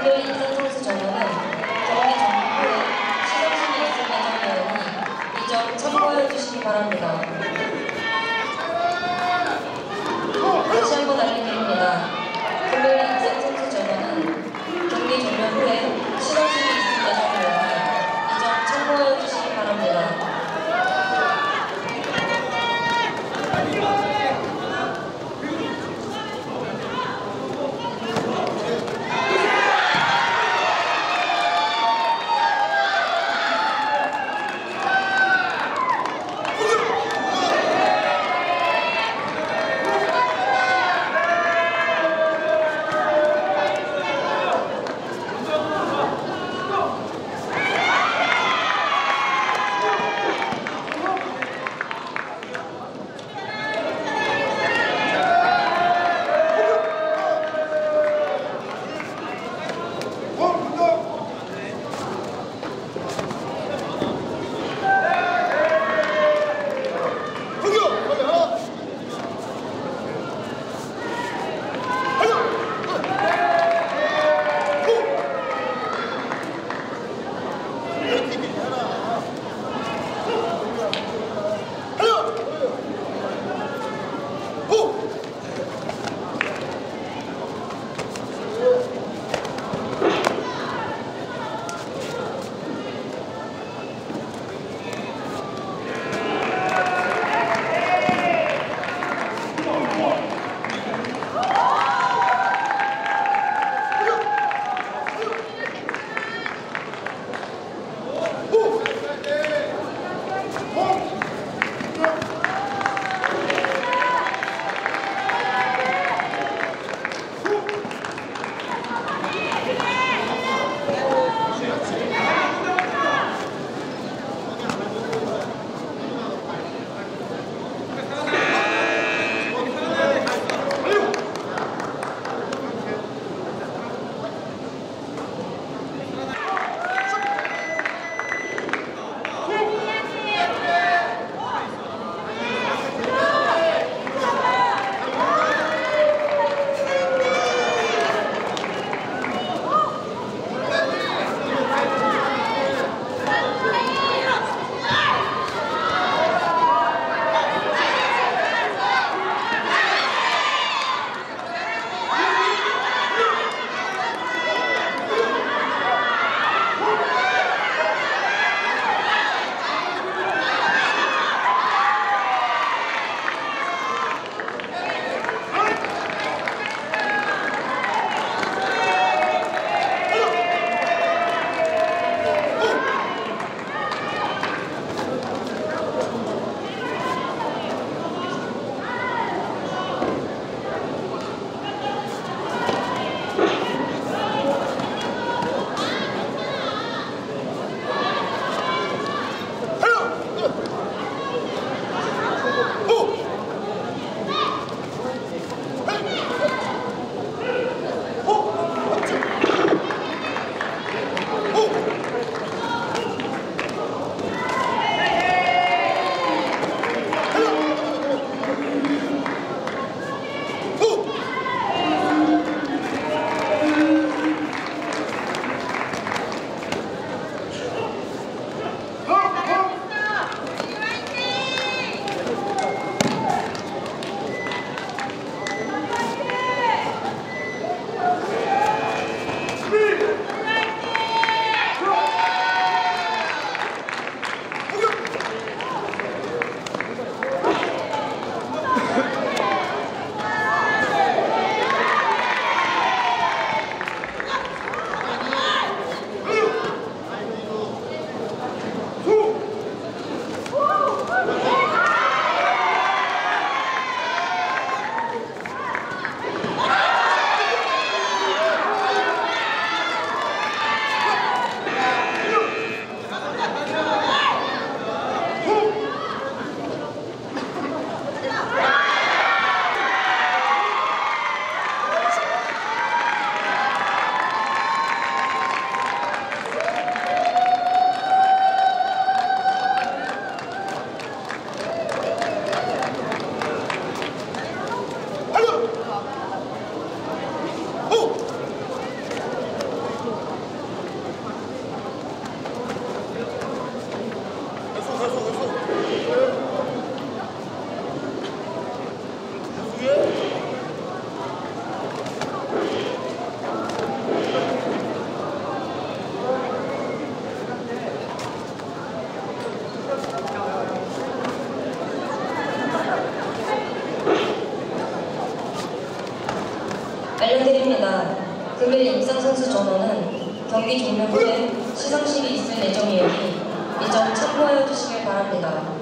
금요일 선수 전문은 경기 정보에 시상식이 있을 예정이오니 이 점 참고해 주시기 바랍니다. 경기 종료 후에 시상식이 있을 예정이오니 이점 참고하여 주시길 바랍니다.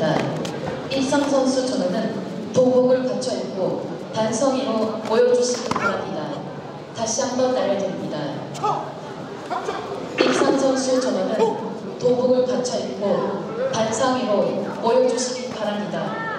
알려드립니다. 일상 선수 전원은 도복을 갖춰 입고 반성이로 모여주시기 바랍니다. 다시 한번! 감정! 일상 선수 전원은 도복을 갖춰 입고 반성이로 모여주시기 바랍니다.